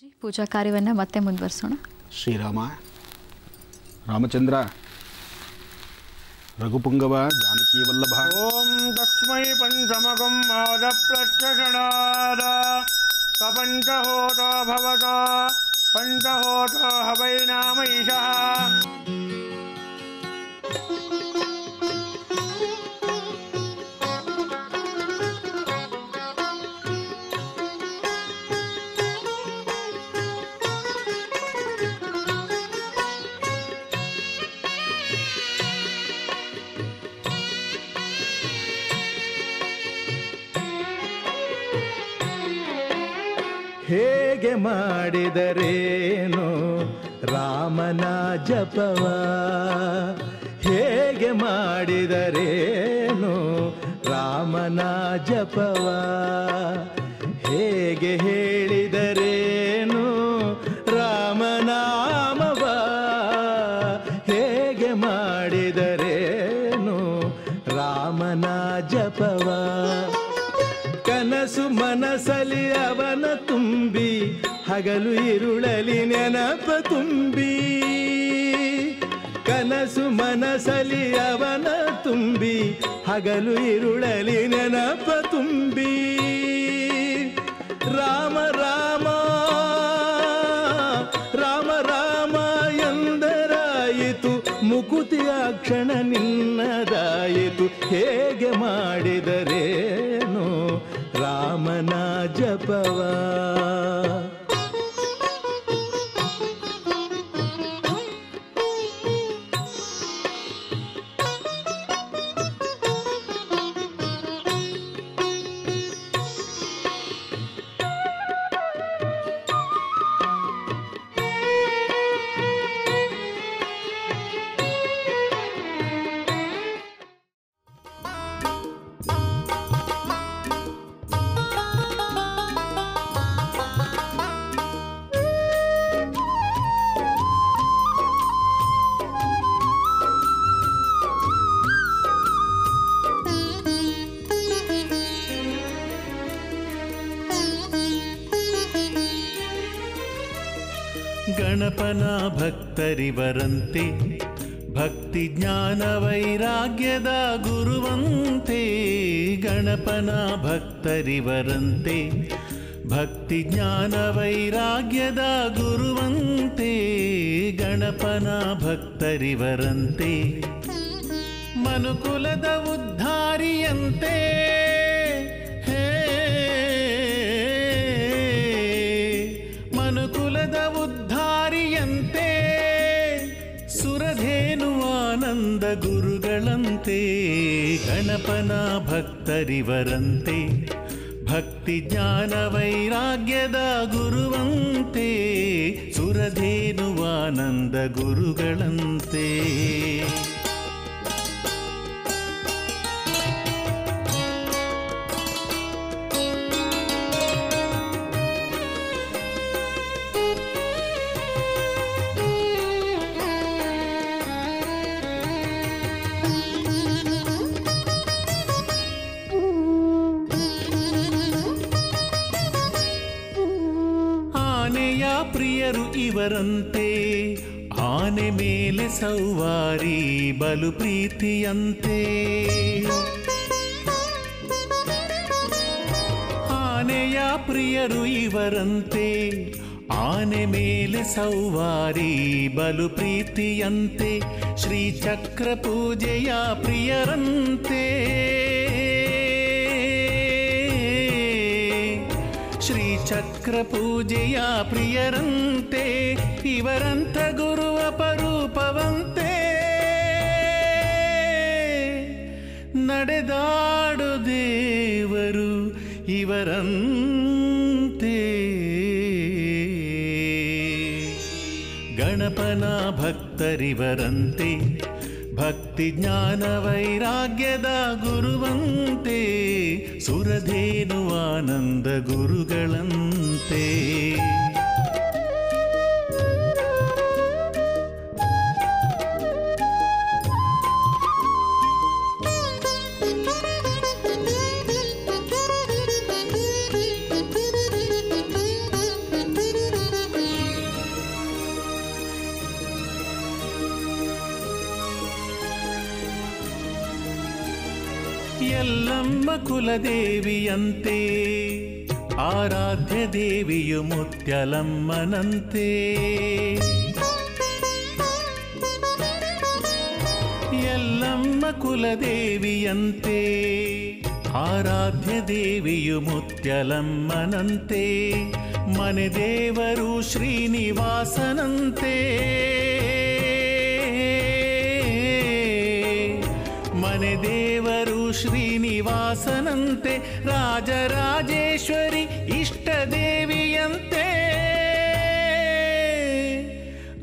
ಗುರುಜಿ ಪೂಜಾ ಕಾರ್ಯವನ್ನು ಮತ್ತೆ ಮುಂದುವರಿಸೋಣ ಶ್ರೀರಾಮ ರಾಮಚಂದ್ರ ರಘುಪುಂಗವ ಜಾನಕಿ ವಲ್ಲಭ ಓಂ ತಸ್ಮೈ ಪಂಚಮಕಂ ಮಾದಪ್ರಕ್ಷಣಾದ ಸಪಂಚಹೋತ ಭವತ ಪಂಚಹೋತ ಹವೈ ನಾಮೈಷಃ ಹೇಗೆ ಮಾಡಿದರೇನು? ರಾಮನ ಜಪವ. ಹೇಗೆ ಮಾಡಿದರೇನು? ರಾಮನ ಜಪವ. ಹೇಗೆ ಹೇಳಿದರೇನು ತುಂಬಿ ಹಗಲು ಇರುಳಲಿ ನೆನಪ ತುಂಬಿ. ಕನಸು ಮನಸಲಿ ಅವನ ತುಂಬಿ ಹಗಲು ಇರುಳಲಿ ನೆನಪ ತುಂಬಿ. ರಾಮ ಜಪವ ಗಣಪನ ಭಕ್ತರಿವರಂತೆ, ಭಕ್ತಿ ಜ್ಞಾನ ವೈರಾಗ್ಯದ ಗುರುವಂತೆ, ಗಣಪನ ಭಕ್ತರಿವರಂತೆ, ಭಕ್ತಿ ಜ್ಞಾನ ವೈರಾಗ್ಯದ ಗುರುವಂತೆ, ಗಣಪನ ಭಕ್ತರಿವರಂತೆ. ಮನುಕುಲದ ಉದ್ಧಾರಿಯಂತೆ ಆನಂದ ಗುರುಗಳಂತೆ ಗಣಪನ ಭಕ್ತರಿವರಂತೆ ಭಕ್ತಿ ಜ್ಞಾನ ವೈರಾಗ್ಯದ ಗುರುವಂತೆ ಸುರಧೇನುವಾನಂದ ಗುರುಗಳಂತೆ. ಆನೆಯ ಪ್ರಿಯರು ಇವರಂತೆ, ಆನೆ ಮೇಲೆ ಸೌವಾರಿ ಬಲು ಪ್ರೀತಿಯಂತೆ. ಆನೆಯ ಪ್ರಿಯರು ಇವರಂತೆ, ಆನೆ ಮೇಲೆ ಸೌವಾರಿ ಬಲು ಪ್ರೀತಿಯಂತೆ ಶ್ರೀಚಕ್ರ ಪೂಜೆಯ ಪ್ರಿಯರಂತೆ. ಶ್ರೀಚಕ್ರ ಪೂಜೆಯ ಪ್ರಿಯರಂತೆ ಇವರಂತ ಗುರುವ ಪರೂಪವಂತೆ. ನಡೆದಾಡು ದೇವರು ಇವರಂತೆ. ಗಣಪನ ಭಕ್ತರಿವರಂತೆ. ಭಕ್ತಿ ಜ್ಞಾನ ವೈರಾಗ್ಯದ ಗುರುವಂತೆ ಸುರಧೇನು ಆನಂದ ಗುರುಗಳಂತೆ ಎಲ್ಲಮ್ಮ ಕುಲದೇವಿಯಂತೆ ಆರಾಧ್ಯ ದೇವಿಯು ಮುತ್ಯಲಮ್ಮನಂತೆ ಎಲ್ಲಮ್ಮ ಕುಲದೇವಿಯಂತೆ ಆರಾಧ್ಯ ದೇವಿಯು ಮುತ್ಯಲಮ್ಮನಂತೆ ಮನೆ ದೇವರು ಶ್ರೀನಿವಾಸನಂತೆ ಮನೆ ದೇವರು ಶ್ರೀನಿವಾಸನಂತೆ ರಾಜರಾಜೇಶ್ವರಿ ಇಷ್ಟ ದೇವಿಯಂತೆ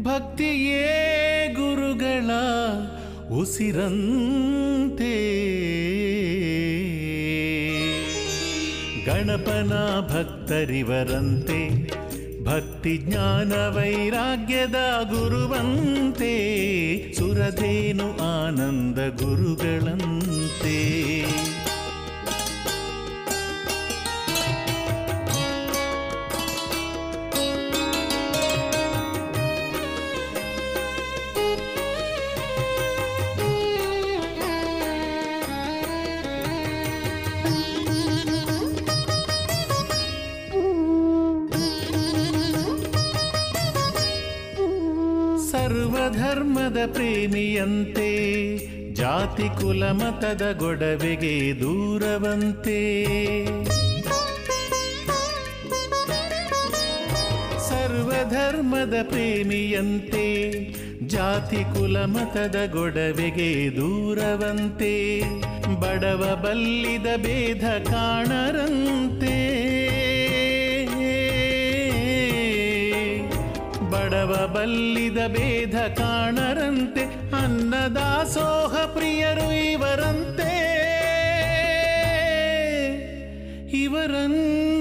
ಭಕ್ತಿಯೇ ಗುರುಗಳ ಉಸಿರಂತೆ. ಗಣಪನ ಭಕ್ತರಿವರಂತೆ. ಭಕ್ತಿ ಜ್ಞಾನ ವೈರಾಗ್ಯದ ಗುರುವಂತೆ ಸುರಧೇನು ಆನಂದ ಗುರುಗಳಂತೆ. ಸರ್ವಧರ್ಮದ ಪ್ರೇಮಿಯಂತೆ, ಜಾತಿ ಕುಲ ಮತದ ಗೊಡವೆಗೆ ದೂರವಂತೆ. ಸರ್ವಧರ್ಮದ ಪ್ರೇಮಿಯಂತೆ, ಜಾತಿ ಕುಲ ಮತದ ಗೊಡವೆಗೆ ದೂರವಂತೆ. ಬಡವ ಬಲ್ಲಿದ ಭೇದ ಕಾಣರಂತೆ. ಬಲ್ಲಿದ ಭೇದ ಕಾಣರಂತೆ ಅನ್ನದಾಸೋಹ ಪ್ರಿಯರು ಇವರಂತೆ. ನಮ್ಮ